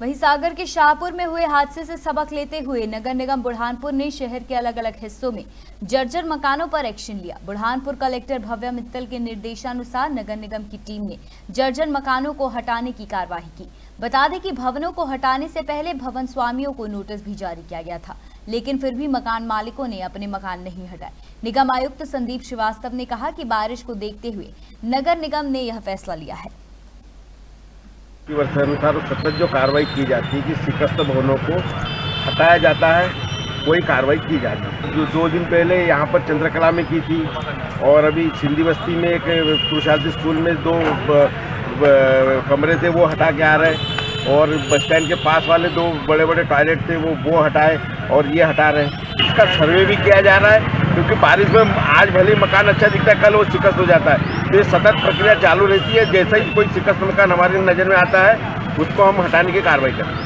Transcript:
वहीं सागर के शाहपुर में हुए हादसे से सबक लेते हुए नगर निगम बुरहानपुर ने शहर के अलग अलग हिस्सों में जर्जर मकानों पर एक्शन लिया। बुरहानपुर कलेक्टर भव्य मित्तल के निर्देशानुसार नगर निगम की टीम ने जर्जर मकानों को हटाने की कार्यवाही की। बता दें कि भवनों को हटाने से पहले भवन स्वामियों को नोटिस भी जारी किया गया था, लेकिन फिर भी मकान मालिकों ने अपने मकान नहीं हटाए। निगम आयुक्त संदीप श्रीवास्तव ने कहा कि बारिश को देखते हुए नगर निगम ने यह फैसला लिया है। वर्षानुसार सतत जो कार्रवाई की जाती है कि शिकस्त भवनों को हटाया जाता है वही कार्रवाई की जाती है। जो दो दिन पहले यहाँ पर चंद्रकला में की थी और अभी सिंधी बस्ती में एक पुरुषार्थी स्कूल में दो ब, ब, कमरे थे वो हटा के आ रहे हैं और बस स्टैंड के पास वाले दो बड़े बड़े टॉयलेट थे वो वो हटाए और ये हटा रहे हैं। इसका सर्वे भी किया जा रहा है क्योंकि बारिश में आज भले मकान अच्छा दिखता है कल वो शिकस्त हो जाता है। तो ये सतत प्रक्रिया चालू रहती है। जैसे ही कोई शिकस्त मकान हमारी नज़र में आता है, उसको हम हटाने की कार्रवाई करते हैं।